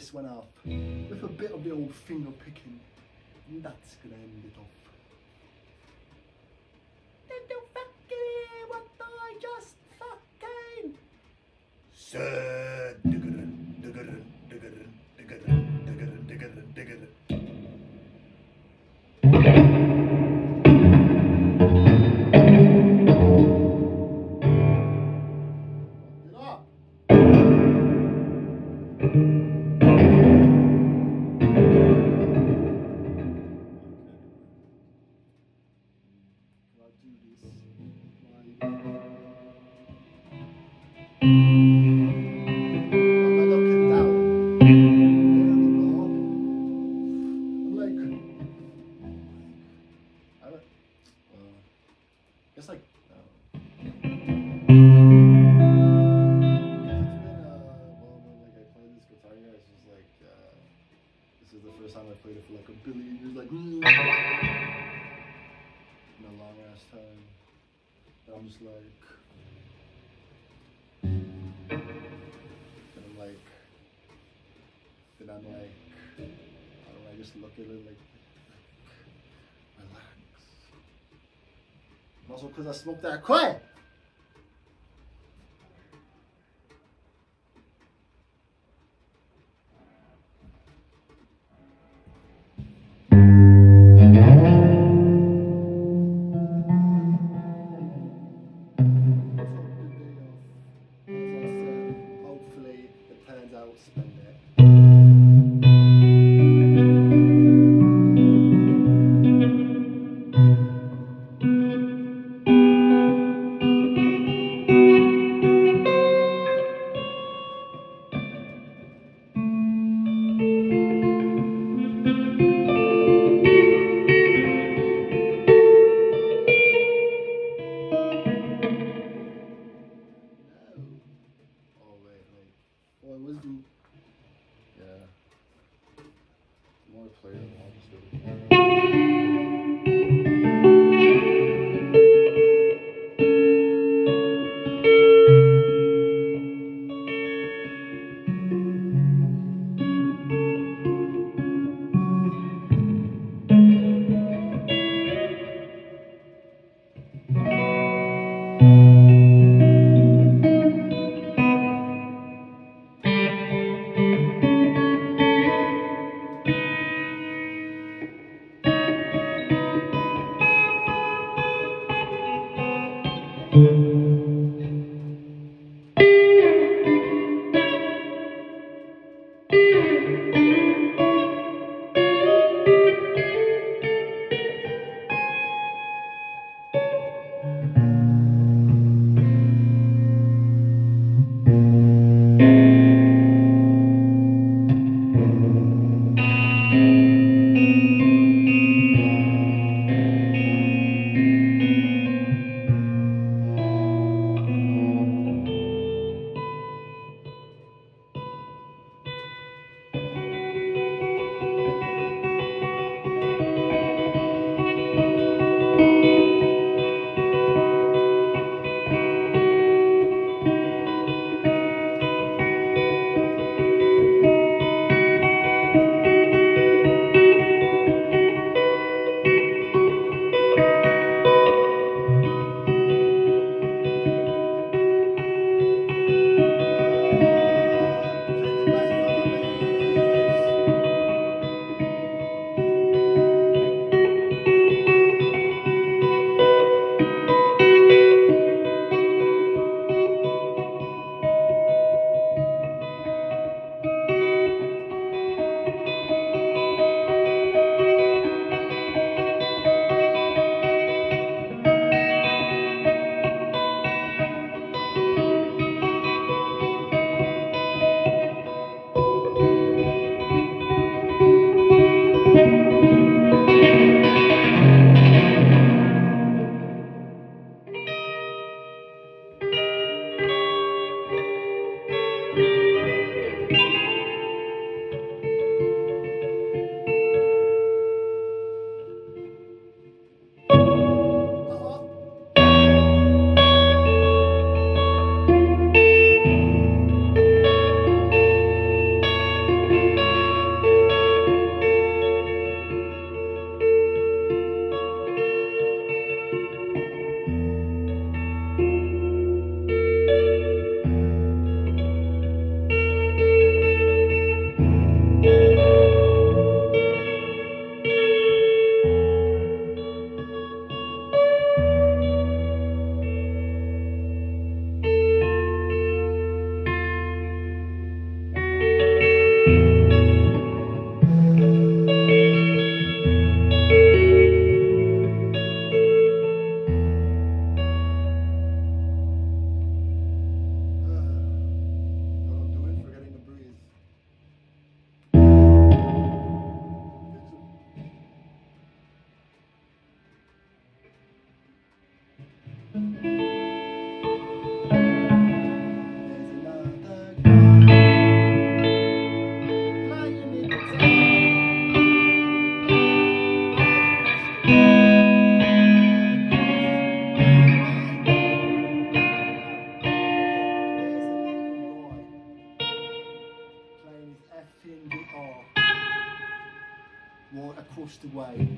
this one up with a bit of the old finger picking. And that's gonna end it off. Did you fucking what I just fucking said? also because I smoked that crack. Across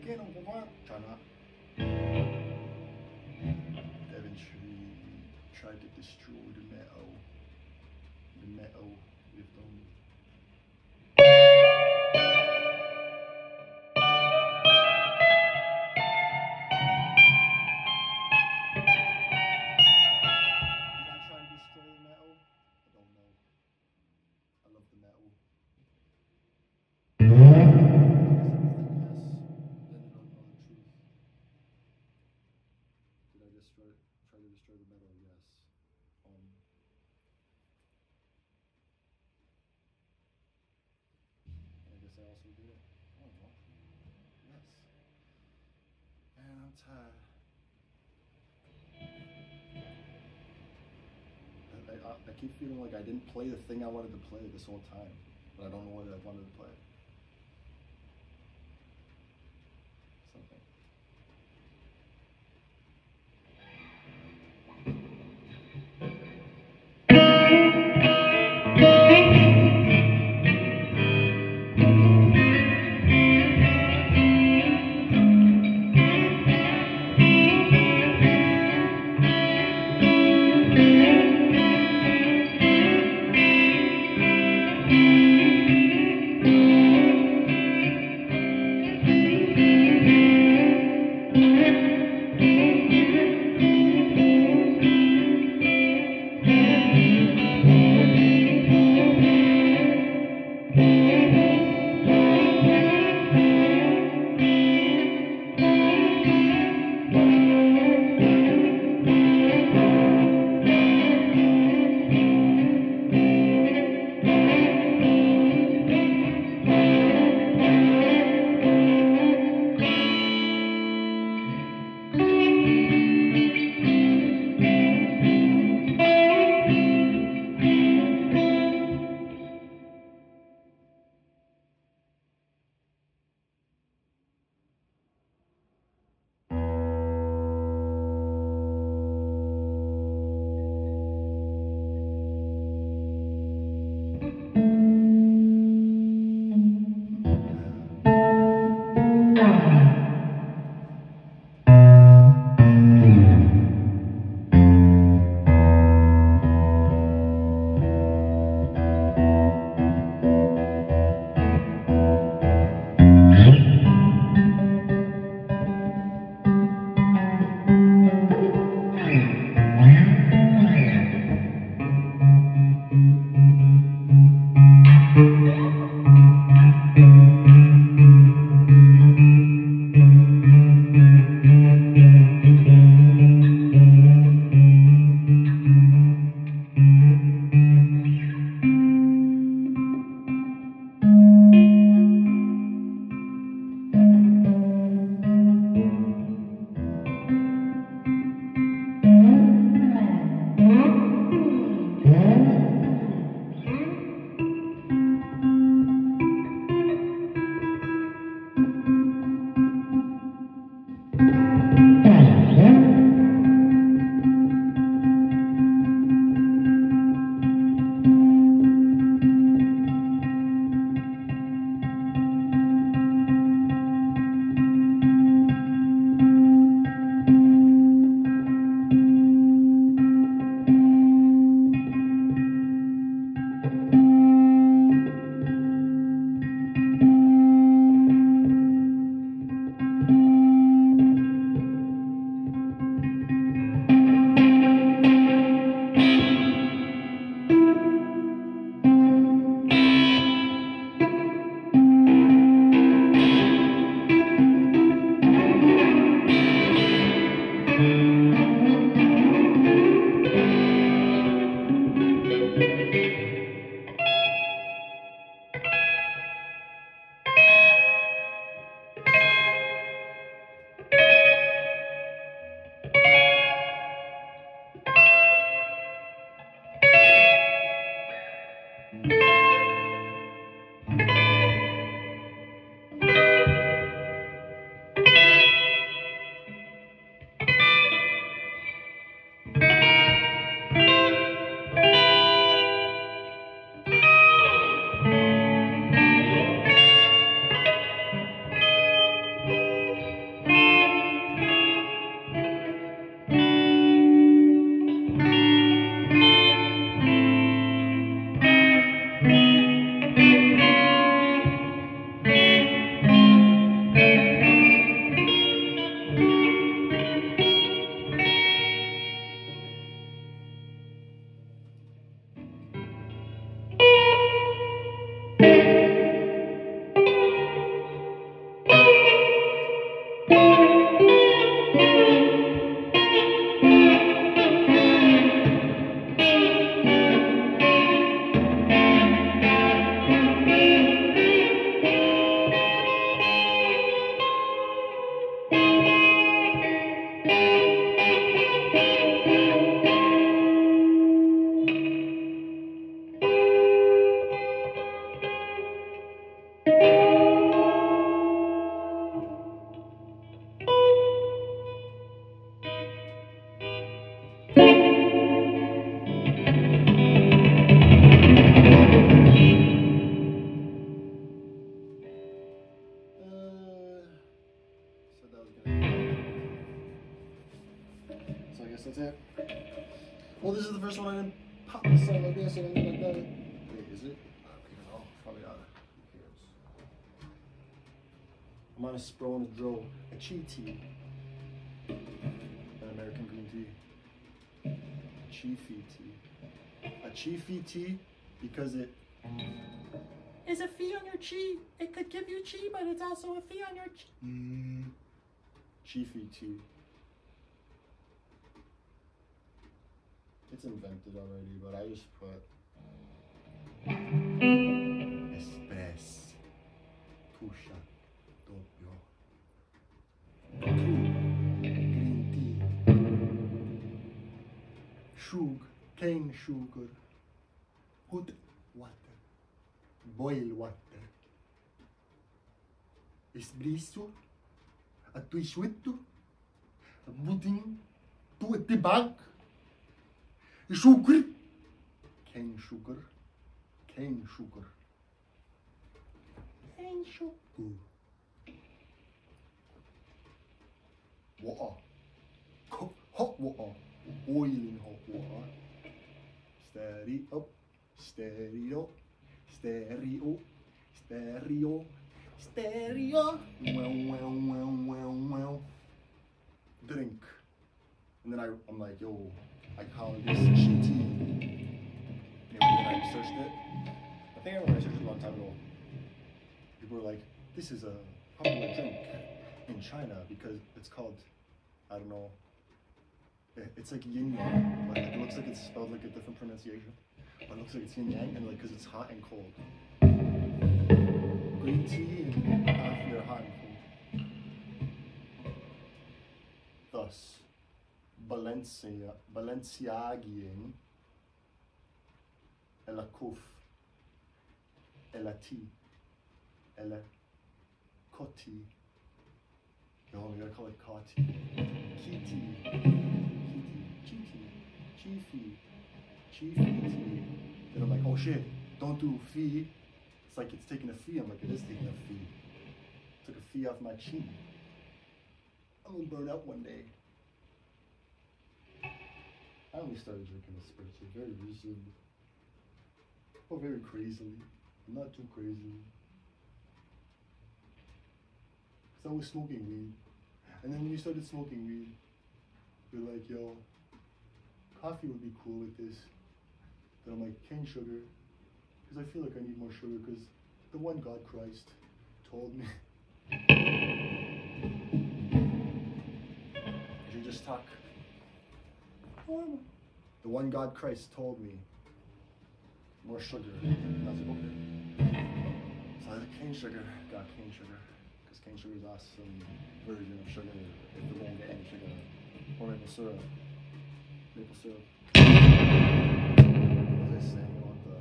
che non può fare. No. Daventry tried to destroy the metal. The metal destroy try to destroy the metal? Yes. Um I guess I also did. I don't know. Yes. Man, I'm tired. I, I, I keep feeling like I didn't play the thing I wanted to play this whole time, but I don't know what I wanted to play. This is the first one I didn't pop the song like this, and I'm gonna done it. Wait, is it? I don't even know. Probably not. Who cares? I'm on a Spro and a drill, a Chi tea, an American green tea, Chi Fi tea. A Chi Fi tea because it is a fee on your chi. It could give you chi, but it's also a fee on your chi. mm, Chi Fi tea. It's invented already, but I just put um, Espresso. Pusha. Doppio. Green tea. Sugar. Cane sugar. Hot water. Boil water. Espresso. A. A pudding. Tu e bag. Sugar. Cane sugar. Cane sugar. Cane sugar. Water. Co- hot water. Boiling hot water. Steady up. Stereo. Stereo. Stereo. Stereo. Well, well, well, well, well. Drink. And then I, I'm like, yo, I call this shitty. Anyway, then I researched it. I think I researched it a long time ago. People were like, this is a popular drink in China because it's called, I don't know, it's like yin yang. Like, it looks like it's spelled like a different pronunciation. But it looks like it's yin yang, and like, because it's hot and cold. Green tea and coffee are hot and cold. Thus, Balencia, Ella Kuf, Ella Tea, Ella Koti. No, we gotta call it Kati. Kiti, Kiti, Chiti, Chifi, Chifi. Then I'm like, oh shit, don't do fee. It's like it's taking a fee. I'm like, it is taking a fee. Took a fee off my chin. I'm gonna burn out one day. I only started drinking espresso very recently. Or very crazily. Not too crazily. Because I was smoking weed. And then when you started smoking weed, you're like, yo, coffee would be cool with this. Then I'm like, cane sugar. Because I feel like I need more sugar because the one God Christ told me. You just talk? The one God Christ told me more sugar. Like, okay. So I had cane sugar, got cane sugar. Because cane sugar is awesome version of sugar if you won't sugar. Or maple syrup. Maple syrup. What was I saying about the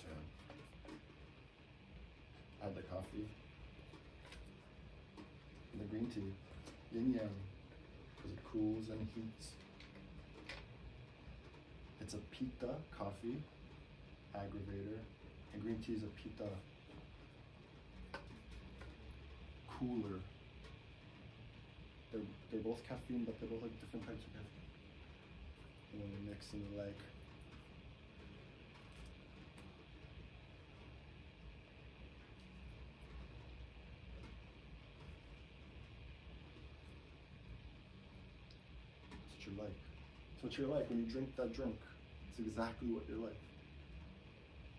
tell. I had the coffee. And the green tea. Yin yang. Because it cools and heats. It's a pita coffee aggravator. And green tea is a pita cooler. They're, they're both caffeine, but they're both like different types of caffeine. And then they mix and they're like It's what you're like. It's what you're like when you drink that drink. It's exactly what you're like.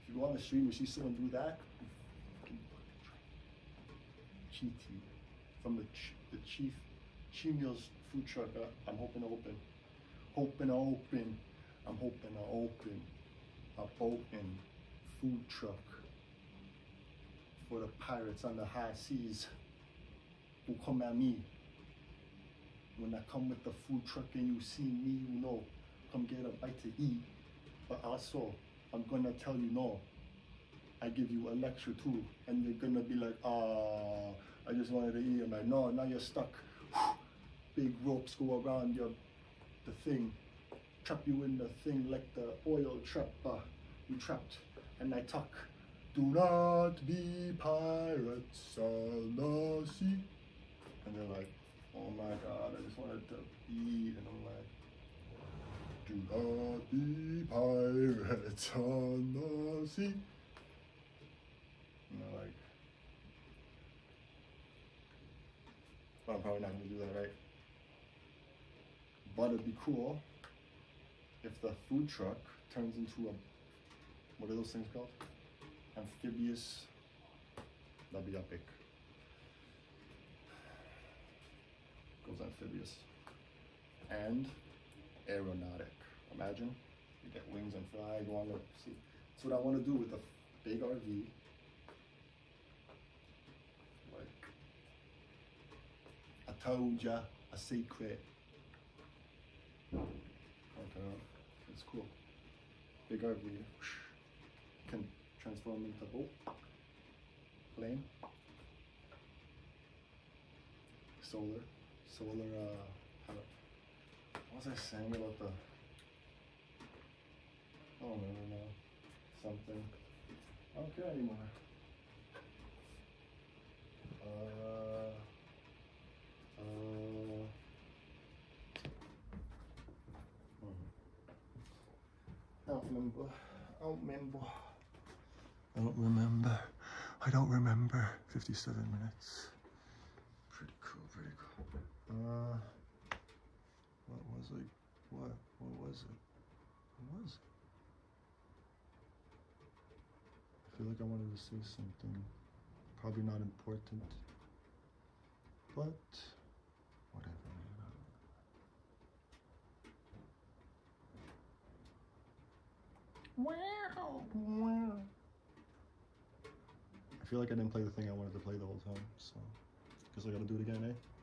If you go on the street and you see someone do that, fucking fucking. Chi from the ch- the chief Chi Meals food truck. Uh, I'm hoping to open. Hoping to open. I'm hoping to open. A open food truck for the pirates on the high seas who come at me. When I come with the food truck and you see me, you know, come get a bite to eat. But also, I'm gonna tell you no. I give you a lecture too, and you're gonna be like, ah, I just wanted to eat. I'm like, no, now you're stuck. Big ropes go around your the thing, trap you in the thing like the oil trap. Uh, you trapped, and I talk. Do not be pirates on the sea. And they're like, Oh my god, I just wanted to eat, and I'm like, do not be pirates on the sea. And they're like, but I'm probably not gonna do that, right? But it'd be cool if the food truck turns into a what are those things called? Amphibious. That'd be epic. Goes amphibious. And aeronautic. Imagine you get wings and fly, go on the sea. That's what I want to do with a big RV. Like, I told ya a secret. Okay, uh, it's cool. Big RV can transform into boat, plane, solar, solar. Uh, what was I saying about the? I don't remember now. Something. I don't care anymore. Uh. Uh. I don't remember. I don't remember. I don't remember. I don't remember. 57 minutes. Pretty cool, pretty cool. Uh, what was it? What? What was it? What was it? I feel like I wanted to say something. Probably not important. But, whatever. Wow. Wow. I feel like I didn't play the thing I wanted to play the whole time, so guess I gotta do it again, eh?